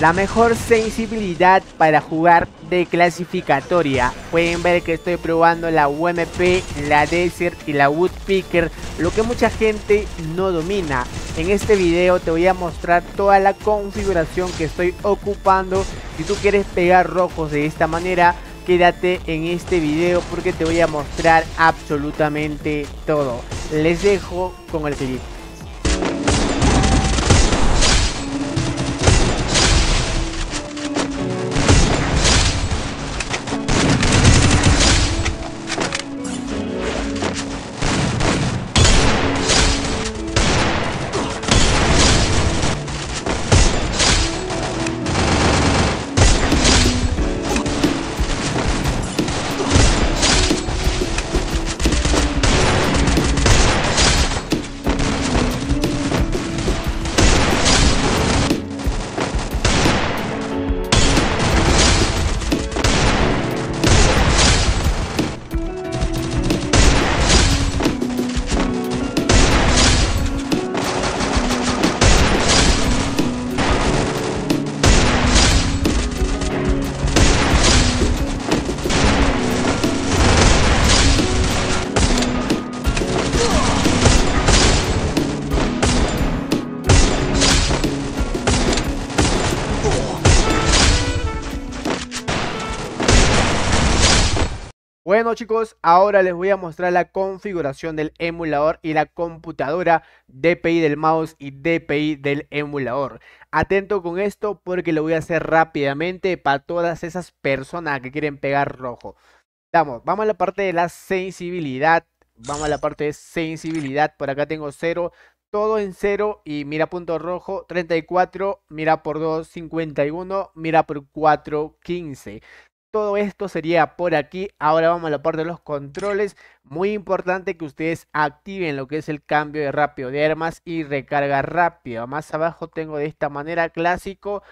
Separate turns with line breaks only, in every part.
la mejor sensibilidad para jugar de clasificatoria. Pueden ver que estoy probando la UMP, la Desert y la Woodpecker, lo que mucha gente no domina. En este video te voy a mostrar toda la configuración que estoy ocupando. Si tú quieres pegar rojos de esta manera, quédate en este video porque te voy a mostrar absolutamente todo. Les dejo con el clip. Bueno chicos, ahora les voy a mostrar la configuración del emulador y la computadora DPI del mouse y DPI del emulador. Atento con esto porque lo voy a hacer rápidamente para todas esas personas que quieren pegar rojo. Vamos, vamos a la parte de la sensibilidad. Vamos a la parte de sensibilidad. Por acá tengo 0, todo en 0 y mira punto rojo 34, mira por 2 51, mira por 4 15. Todo esto sería por aquí. Ahora vamos a la parte de los controles. Muy importante que ustedes activen lo que es el cambio de rápido de armas y recarga rápida. Más abajo tengo de esta manera clásico.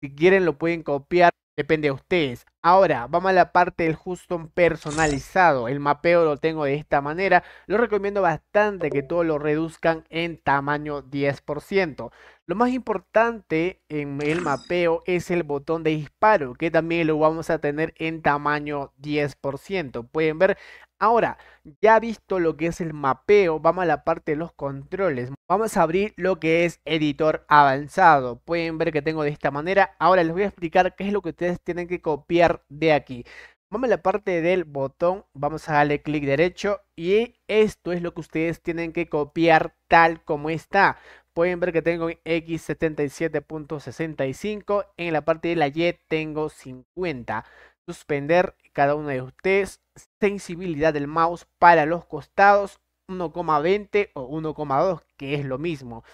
Si quieren lo pueden copiar. Depende de ustedes. Ahora, vamos a la parte del custom personalizado. El mapeo lo tengo de esta manera. Lo recomiendo bastante que todo lo reduzcan en tamaño 10%. Lo más importante en el mapeo es el botón de disparo, que también lo vamos a tener en tamaño 10%. Pueden ver Ahora, ya visto lo que es el mapeo, vamos a la parte de los controles. Vamos a abrir lo que es editor avanzado. Pueden ver que tengo de esta manera. Ahora les voy a explicar qué es lo que tienen que copiar de aquí. Vamos a la parte del botón, vamos a darle clic derecho y esto es lo que ustedes tienen que copiar tal como está. Pueden ver que tengo X77.65, en la parte de la Y tengo 50 suspender cada uno de ustedes. Sensibilidad del mouse para los costados 1,20 o 1,2 que es lo mismo.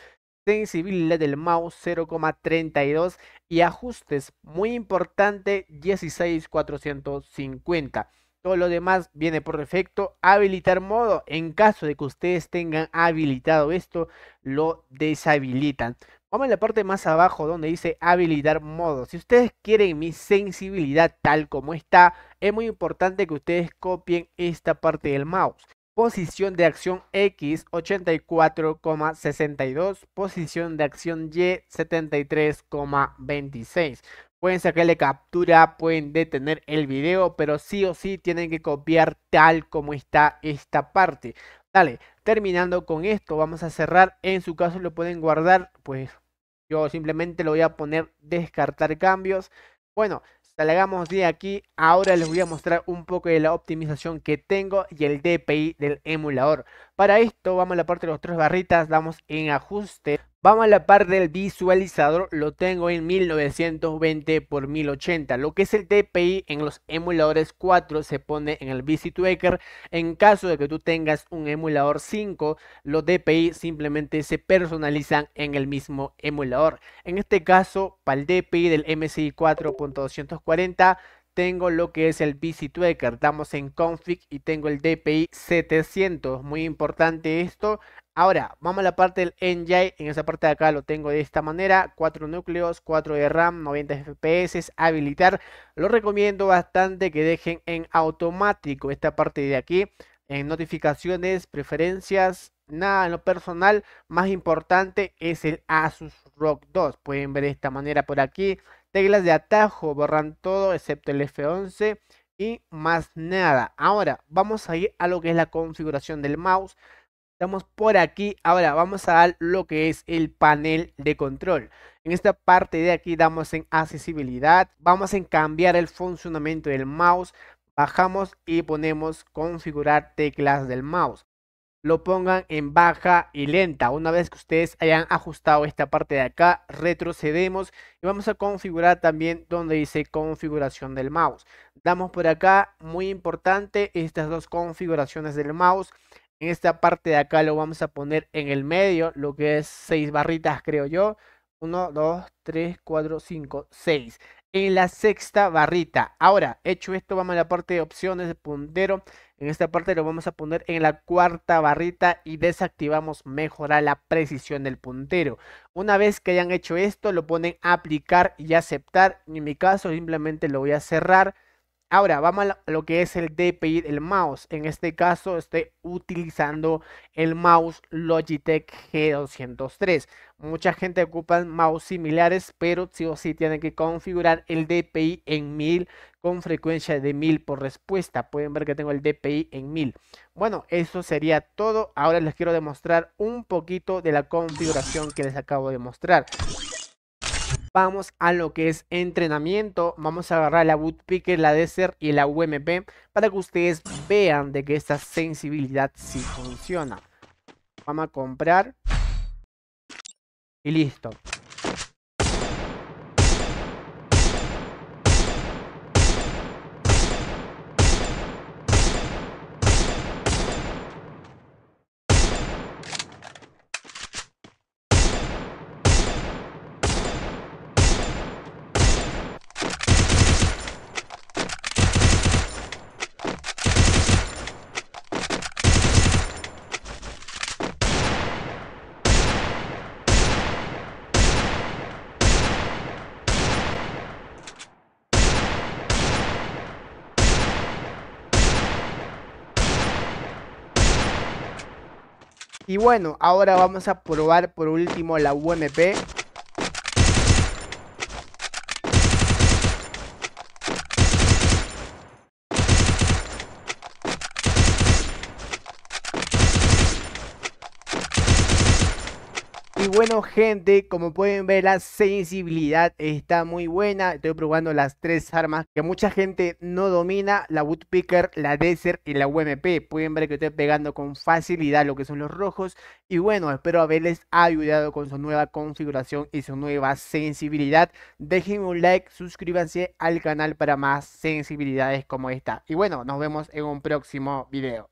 Sensibilidad del mouse 0,32 y ajustes muy importante 16450. Todo lo demás viene por defecto. Habilitar modo. En caso de que ustedes tengan habilitado esto, lo deshabilitan. Vamos a la parte más abajo donde dice habilitar modo. Si ustedes quieren mi sensibilidad tal como está, es muy importante que ustedes copien esta parte del mouse. Posición de acción X 84,62. Posición de acción Y 73,26. Pueden sacarle captura, pueden detener el video, pero sí o sí tienen que copiar tal como está esta parte. Dale, terminando con esto, vamos a cerrar. En su caso lo pueden guardar, pues yo simplemente lo voy a poner descartar cambios. Bueno, salgamos de aquí. Ahora les voy a mostrar un poco de la optimización que tengo y el DPI del emulador. Para esto vamos a la parte de los tres barritas, damos en ajuste. Vamos a la parte del visualizador, lo tengo en 1920 x 1080. Lo que es el DPI en los emuladores 4 se pone en el VC Tracker. En caso de que tú tengas un emulador 5, los DPI simplemente se personalizan en el mismo emulador. En este caso, para el DPI del MSI 4.240 tengo lo que es el VC Tracker, damos en config y tengo el DPI 700, muy importante esto, Ahora, vamos a la parte del Engine. En esa parte de acá lo tengo de esta manera. 4 núcleos, 4 de RAM, 90 FPS. Habilitar. Lo recomiendo bastante que dejen en automático esta parte de aquí. En notificaciones, preferencias, nada en lo personal más importante es el Asus ROG 2. Pueden ver de esta manera por aquí. Teclas de atajo borran todo excepto el F11 y más nada. Ahora vamos a ir a lo que es la configuración del mouse. Estamos por aquí. Ahora vamos a dar lo que es el panel de control. En esta parte de aquí damos en accesibilidad. Vamos en cambiar el funcionamiento del mouse. Bajamos y ponemos configurar teclas del mouse lo pongan en baja y lenta. Una vez que ustedes hayan ajustado esta parte de acá, retrocedemos y vamos a configurar también donde dice configuración del mouse. Damos por acá, muy importante, estas dos configuraciones del mouse. En esta parte de acá lo vamos a poner en el medio, lo que es 6 barritas creo yo. 1, 2, 3, 4, 5, 6 en la sexta barrita. Ahora, hecho esto, vamos a la parte de opciones de puntero. En esta parte lo vamos a poner en la cuarta barrita y desactivamos mejorar la precisión del puntero. Una vez que hayan hecho esto, lo ponen aplicar y aceptar. En mi caso, simplemente lo voy a cerrar Ahora, vamos a lo que es el DPI del mouse. En este caso, estoy utilizando el mouse Logitech G203. Mucha gente ocupa mouse similares, pero sí o sí tienen que configurar el DPI en 1000 con frecuencia de 1000 por respuesta. Pueden ver que tengo el DPI en 1000. Bueno, eso sería todo. Ahora les quiero demostrar un poquito de la configuración que les acabo de mostrar vamos a lo que es entrenamiento. Vamos a agarrar la Bootpicker, la Desert y la UMP para que ustedes vean de que esta sensibilidad sí funciona. Vamos a comprar y listo. Y bueno, ahora vamos a probar por último la UMP. Y bueno gente, como pueden ver la sensibilidad está muy buena. Estoy probando las tres armas que mucha gente no domina. La Woodpecker, la Desert y la UMP. Pueden ver que estoy pegando con facilidad lo que son los rojos. Y bueno, espero haberles ayudado con su nueva configuración y su nueva sensibilidad. Déjenme un like, suscríbanse al canal para más sensibilidades como esta. Y bueno, nos vemos en un próximo video.